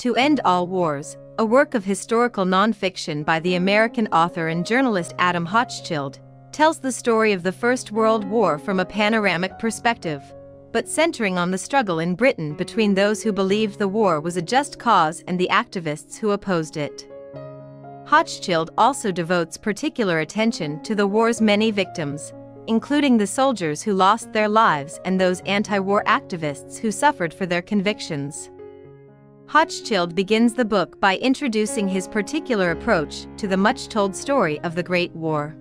To End All Wars, a work of historical nonfiction by the American author and journalist Adam Hochschild, tells the story of the First World War from a panoramic perspective, but centering on the struggle in Britain between those who believed the war was a just cause and the activists who opposed it. Hochschild also devotes particular attention to the war's many victims, including the soldiers who lost their lives and those anti-war activists who suffered for their convictions. Hochschild begins the book by introducing his particular approach to the much-told story of the Great War.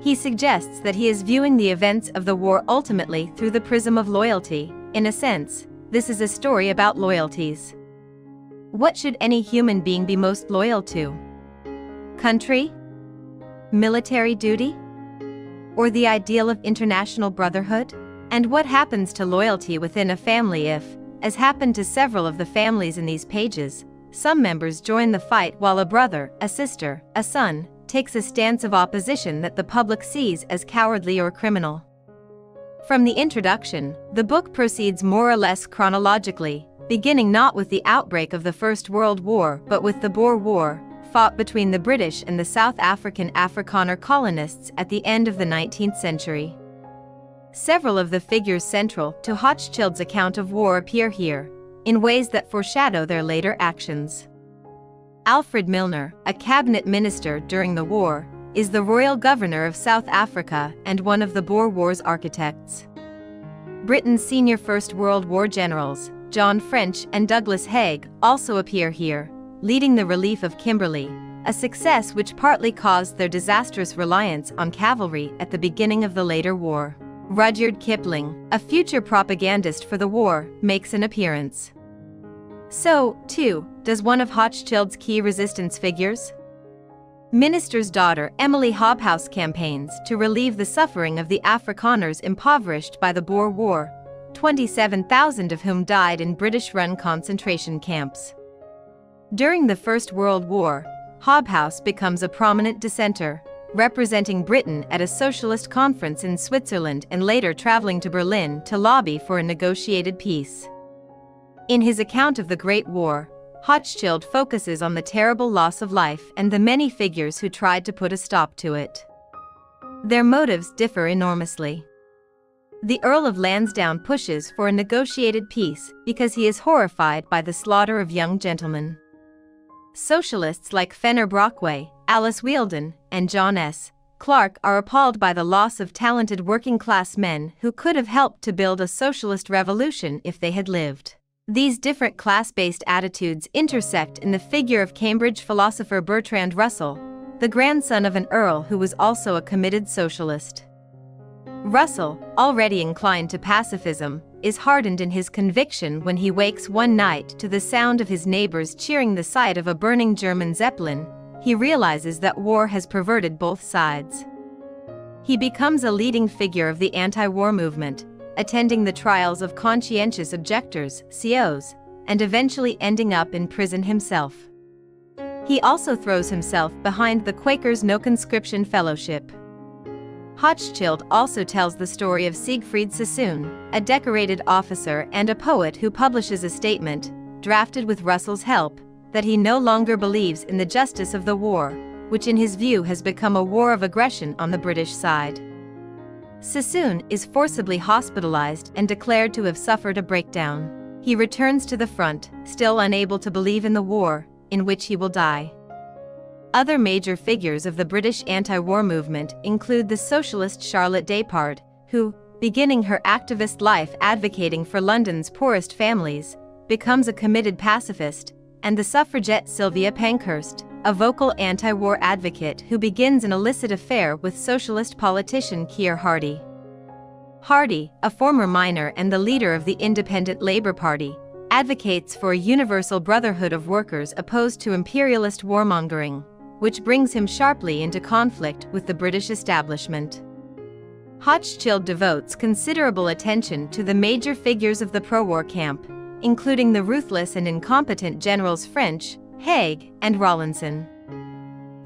He suggests that he is viewing the events of the war ultimately through the prism of loyalty. In a sense, this is a story about loyalties. What should any human being be most loyal to? Country? Military duty? Or the ideal of international brotherhood? And what happens to loyalty within a family if, as happened to several of the families in these pages, some members join the fight while a brother, a sister, a son, takes a stance of opposition that the public sees as cowardly or criminal. From the introduction, the book proceeds more or less chronologically, beginning not with the outbreak of the First World War but with the Boer War, fought between the British and the South African Afrikaner colonists at the end of the 19th century. Several of the figures central to Hochschild's account of war appear here, in ways that foreshadow their later actions. Alfred Milner, a cabinet minister during the war, is the royal governor of South Africa and one of the Boer War's architects. Britain's senior First World War generals, John French and Douglas Haig, also appear here, leading the relief of Kimberley, a success which partly caused their disastrous reliance on cavalry at the beginning of the later war. Rudyard Kipling, a future propagandist for the war, makes an appearance. So, too, does one of Hochschild's key resistance figures? Minister's daughter Emily Hobhouse campaigns to relieve the suffering of the Afrikaners impoverished by the Boer War, 27,000 of whom died in British-run concentration camps. During the First World War, Hobhouse becomes a prominent dissenter, representing Britain at a socialist conference in Switzerland and later traveling to Berlin to lobby for a negotiated peace. In his account of the Great War, Hochschild focuses on the terrible loss of life and the many figures who tried to put a stop to it. Their motives differ enormously. The Earl of Lansdowne pushes for a negotiated peace because he is horrified by the slaughter of young gentlemen. Socialists like Fenner Brockway, Alice Wheeldon, and John S. Clarke are appalled by the loss of talented working class men who could have helped to build a socialist revolution if they had lived. These different class based attitudes intersect in the figure of Cambridge philosopher Bertrand Russell, the grandson of an earl who was also a committed socialist. Russell, already inclined to pacifism, is hardened in his conviction when he wakes one night to the sound of his neighbors cheering the sight of a burning German Zeppelin he realizes that war has perverted both sides. He becomes a leading figure of the anti-war movement, attending the trials of conscientious objectors, COs, and eventually ending up in prison himself. He also throws himself behind the Quakers' No Conscription Fellowship. Hochschild also tells the story of Siegfried Sassoon, a decorated officer and a poet who publishes a statement, drafted with Russell's help, that he no longer believes in the justice of the war, which in his view has become a war of aggression on the British side. Sassoon is forcibly hospitalized and declared to have suffered a breakdown. He returns to the front, still unable to believe in the war, in which he will die. Other major figures of the British anti-war movement include the socialist Charlotte Despard, who, beginning her activist life advocating for London's poorest families, becomes a committed pacifist, and the suffragette Sylvia Pankhurst, a vocal anti-war advocate who begins an illicit affair with socialist politician Keir Hardie. Hardie, a former miner and the leader of the Independent Labour Party, advocates for a universal brotherhood of workers opposed to imperialist warmongering, which brings him sharply into conflict with the British establishment. Hochschild devotes considerable attention to the major figures of the pro-war camp, including the ruthless and incompetent generals French, Haig, and Rawlinson.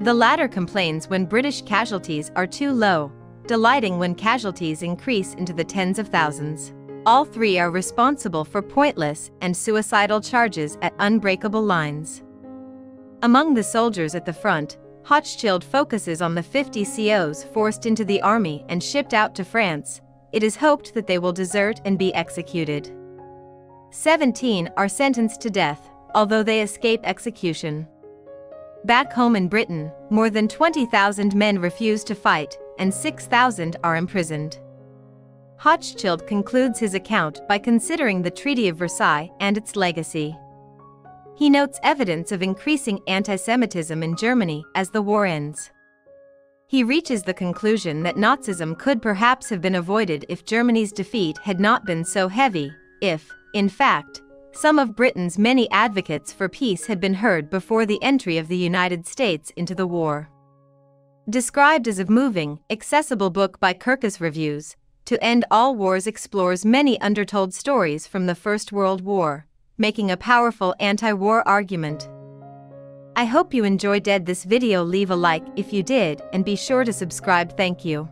The latter complains when British casualties are too low, delighting when casualties increase into the tens of thousands. all three are responsible for pointless and suicidal charges at unbreakable lines. Among the soldiers at the front, Hochschild focuses on the 50 COs forced into the army and shipped out to France. It is hoped that they will desert and be executed. 17 are sentenced to death, although they escape execution. Back home in Britain, more than 20,000 men refuse to fight, and 6,000 are imprisoned. Hochschild concludes his account by considering the Treaty of Versailles and its legacy. He notes evidence of increasing anti-Semitism in Germany as the war ends. He reaches the conclusion that Nazism could perhaps have been avoided if Germany's defeat had not been so heavy, if, in fact, some of Britain's many advocates for peace had been heard before the entry of the United States into the war. Described as a moving, accessible book by Kirkus Reviews, To End All Wars explores many undertold stories from the First World War, making a powerful anti-war argument. I hope you enjoyed this video leave a like if you did and be sure to subscribe thank you.